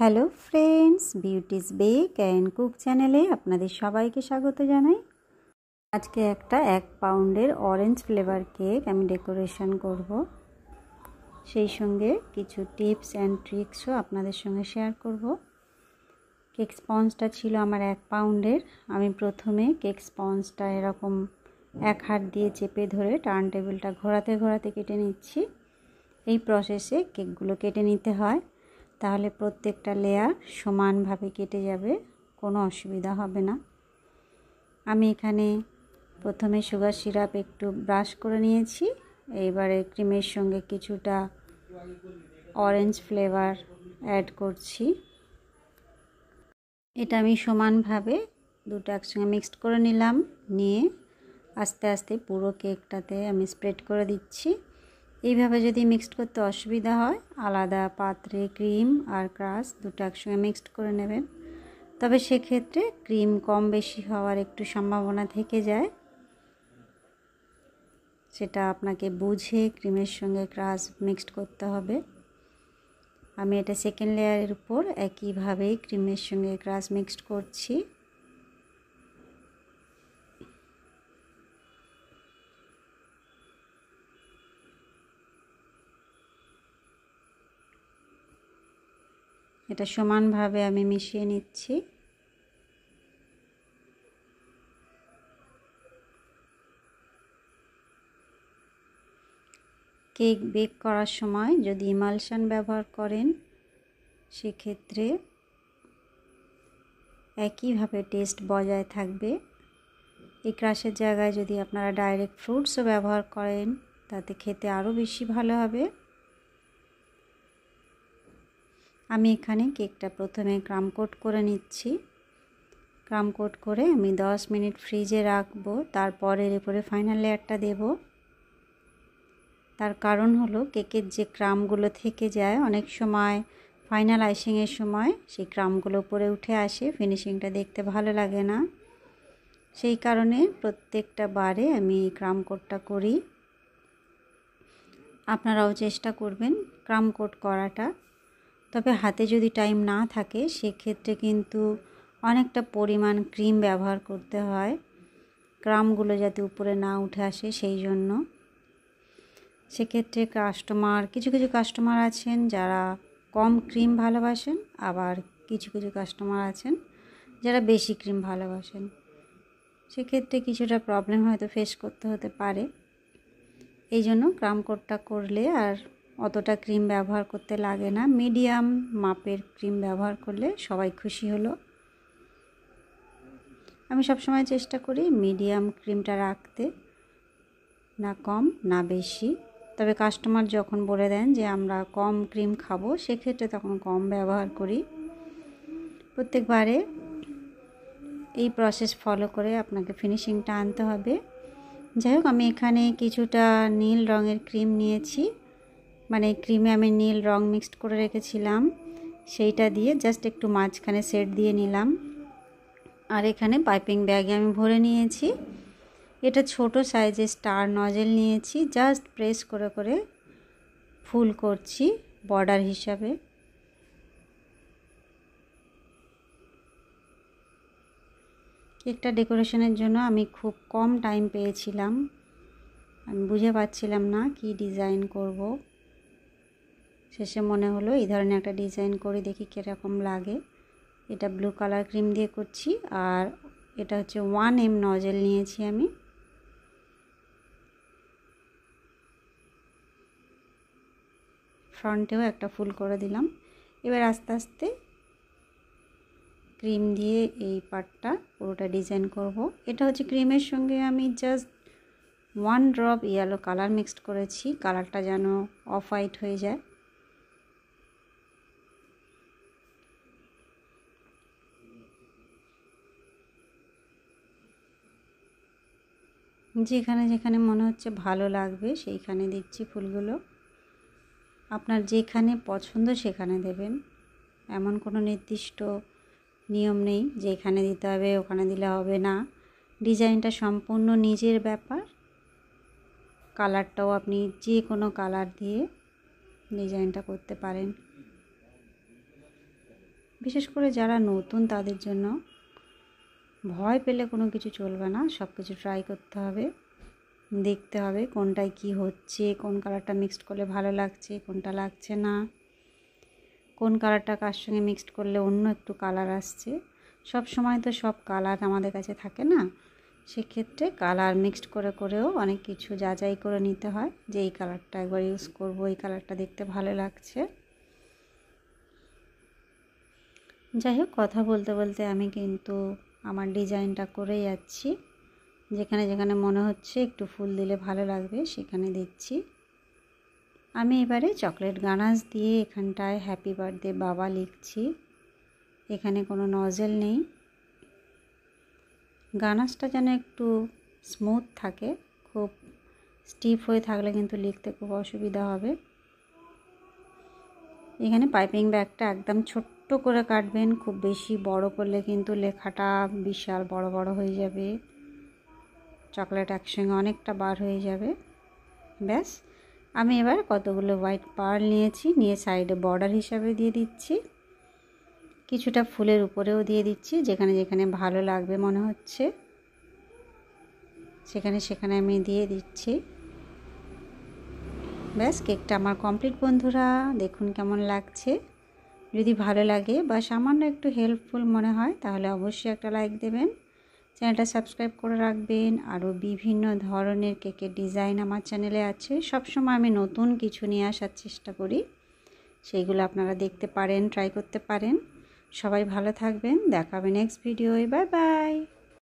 Hello friends, beauty's bake and cook চ্যানেলে আপনাদের সবাইকে স্বাগত জানাই। আজকে একটা এক পাউন্ডের অরেঞ্জ ফ্লেভার কেক আমি ডেকোরেশন করব। সেই সঙ্গে কিছু টিপস অ্যান্ড ট্রিক্সও আপনাদের সঙ্গে শেয়ার করব। কেক স্পঞ্জটা ছিল আমার এক পাউন্ডের। আমি প্রথমে কেক স্পঞ্জটা এরকম এক হাত দিয়ে চেপে ধরে টার্ন টেবিলটা ঘোরাতে ঘোরাতে কেটে নিচ্ছি। এই প্রসেসে কেকগুলো কেটে নিতে হয়। তাহলে প্রত্যেকটা লেয়ার সমানভাবে কেটে যাবে, কোনো অসুবিধা হবে না। আমি এখানে প্রথমে সুগার সিরাপ একটু ব্রাশ করে নিয়েছি এইবারে ক্রিমের সঙ্গে কিছুটা অরেঞ্জ ফ্লেভার অ্যাড করছি। এটা আমি সমানভাবে দুটো একসঙ্গে মিক্সড করে নিলাম, নিয়ে আস্তে আস্তে পুরো কেকটাতে আমি স্প্রেড করে দিচ্ছি। এইভাবে যদি মিক্সড করতে অসুবিধা হয়, আলাদা পাত্রে ক্রিম আর ক্রাশ দুটো একসঙ্গে মিক্সড করে নেবেন। তবে সেক্ষেত্রে ক্রিম কম বেশি হওয়ার একটু সম্ভাবনা থেকে যায়। সেটা আপনাকে বুঝে ক্রিমের সঙ্গে ক্রাশ মিক্সড করতে হবে। আমি এটা সেকেন্ড লেয়ারের উপর একইভাবেই ক্রিমের সঙ্গে ক্রাশ মিক্সড করছি। এটা সমানভাবে আমি মিশিয়ে নিচ্ছি। কেক বেক করার সময় যদি ইমালশান ব্যবহার করেন, সেক্ষেত্রে একইভাবে টেস্ট বজায় থাকবে। এই ক্রাশের জায়গায় যদি আপনারা ডাইরেক্ট ফ্রুটসও ব্যবহার করেন, তাতে খেতে আরও বেশি ভালো হবে। আমি এখানে কেকটা প্রথমে ক্রাম কোট করে নিচ্ছি। ক্রাম কোট করে আমি 10 মিনিট ফ্রিজে রাখব তারপরের এরপরে ফাইনাল লেয়ারটা দেব। তার কারণ হলো কেকের যে ক্রামগুলো থেকে যায়, অনেক সময় ফাইনাল আইসিংয়ের সময় সেই ক্রামগুলো উপরে উঠে আসে, ফিনিশিংটা দেখতে ভালো লাগে না। সেই কারণে প্রত্যেকটা বারে আমি ক্রাম কোটটা করি। আপনারাও চেষ্টা করবেন ক্রাম কোট করাটা। তবে হাতে যদি টাইম না থাকে, সেক্ষেত্রে কিন্তু অনেকটা পরিমাণ ক্রিম ব্যবহার করতে হয়। ক্রামগুলো যাতে উপরে না উঠে আসে, সেই জন্য। সেক্ষেত্রে কাস্টমার কিছু কিছু কাস্টমার আছেন যারা কম ক্রিম ভালোবাসেন, আবার কিছু কিছু কাস্টমার আছেন যারা বেশি ক্রিম ভালোবাসেন। সেক্ষেত্রে কিছুটা প্রবলেম হয়তো ফেস করতে হতে পারে। এই জন্য ক্রাম কোটটা করলে আর অতটা ক্রিম ব্যবহার করতে লাগে না। মিডিয়াম মাপের ক্রিম ব্যবহার করলে সবাই খুশি হলো। আমি সবসময় চেষ্টা করি মিডিয়াম ক্রিমটা রাখতে, না কম, না বেশি। তবে কাস্টমার যখন বলে দেন যে, আমরা কম ক্রিম খাব, সেক্ষেত্রে তখন কম ব্যবহার করি। প্রত্যেকবারে এই প্রসেস ফলো করে আপনাকে ফিনিশিংটা আনতে হবে। যাই হোক, আমি এখানে কিছুটা নীল রঙের ক্রিম নিয়েছি। মানে ক্রিমে আমি নীল রং মিক্সড করে রেখেছিলাম। সেইটা দিয়ে জাস্ট একটু মাঝখানে সেট দিয়ে নিলাম। আর এখানে পাইপিং ব্যাগে আমি ভরে নিয়েছি। এটা ছোট সাইজের স্টার নজেল নিয়েছি। জাস্ট প্রেস করে করে ফুল করছি বর্ডার হিসাবে। কেকটা ডেকোরেশনের জন্য আমি খুব কম টাইম পেয়েছিলাম। আমি বুঝে পাচ্ছিলাম না কি ডিজাইন করব। শেষে মনে হলো এই ধরনের একটা ডিজাইন করে দেখি কীরকম লাগে। এটা ব্লু কালার ক্রিম দিয়ে করছি আর এটা হচ্ছে ওয়ান এম নজেল নিয়েছি আমি। ফ্রন্টেও একটা ফুল করে দিলাম। এবার আস্তে আস্তে ক্রিম দিয়ে এই পার্টটা পুরোটা ডিজাইন করব। এটা হচ্ছে ক্রিমের সঙ্গে আমি just one drop yellow colour mixed করেছি। কালারটা যেন অফ হোয়াইট হয়ে যায়। যেখানে যেখানে মনে হচ্ছে ভালো লাগবে, সেইখানে দিচ্ছি ফুলগুলো। আপনার যেখানে পছন্দ সেখানে দেবেন। এমন কোনো নির্দিষ্ট নিয়ম নেই যে এখানে দিতে হবে, ওখানে দিলে হবে না। ডিজাইনটা সম্পূর্ণ নিজের ব্যাপার। কালারটাও আপনি যে কোনো কালার দিয়ে ডিজাইনটা করতে পারেন। বিশেষ করে যারা নতুন তাদের জন্য ভয় পেলে কোনো কিছু চলবে না, সব কিছু ট্রাই করতে হবে, দেখতে হবে কোনটায় কি হচ্ছে, কোন কালারটা মিক্সড করলে ভালো লাগছে, কোনটা লাগছে না, কোন কালারটা কার সঙ্গে মিক্সড করলে অন্য একটু কালার আসছে। সব সময় তো সব কালার আমাদের কাছে থাকে না, সেক্ষেত্রে কালার মিক্সড করে করেও অনেক কিছু যাচাই করে নিতে হয় যে এই কালারটা একবার ইউজ করব, এই কালারটা দেখতে ভালো লাগছে। যাই হোক, কথা বলতে বলতে আমি কিন্তু আমার ডিজাইনটা করে যাচ্ছি। যেখানে যেখানে মনে হচ্ছে একটু ফুল দিলে ভালো লাগবে, সেখানে দিচ্ছি। আমি এবারে চকলেট গানাস দিয়ে এখানটায় হ্যাপি বার্থডে বাবা লিখছি। এখানে কোনো নজেল নেই। গানাসটা যেন একটু স্মুথ থাকে, খুব স্টিফ হয়ে থাকলে কিন্তু লিখতে খুব অসুবিধা হবে। এখানে পাইপিং ব্যাগটা একদম ছোট্ট করে কাটবেন, খুব বেশি বড় করলে কিন্তু লেখাটা বিশাল বড় বড় হয়ে যাবে। চকলেট একসঙ্গে অনেকটা বার হয়ে যাবে। ব্যাস, আমি এবার কতগুলো হোয়াইট পার্ল নিয়েছি, নিয়ে সাইডে বর্ডার হিসাবে দিয়ে দিচ্ছি। কিছুটা ফুলের উপরেও দিয়ে দিচ্ছি, যেখানে যেখানে ভালো লাগবে মনে হচ্ছে। সেখানে সেখানে আমি দিয়ে দিচ্ছি। ব্যাস, কেকটা আমার কমপ্লিট, বন্ধুরা। দেখুন কেমন লাগছে। যদি ভালো লাগে বা সামান্য একটু হেল্পফুল মনে হয়, তাহলে অবশ্যই একটা লাইক দেবেন। চ্যানেলটা সাবস্ক্রাইব করে রাখবেন। আরও বিভিন্ন ধরনের কেকের ডিজাইন আমার চ্যানেলে আছে। সবসময় আমি নতুন কিছু নিয়ে আসার চেষ্টা করি। সেইগুলো আপনারা দেখতে পারেন ট্রাই করতে পারেন। সবাই ভালো থাকবেন। দেখাবে নেক্সট ভিডিওয় বাই বাই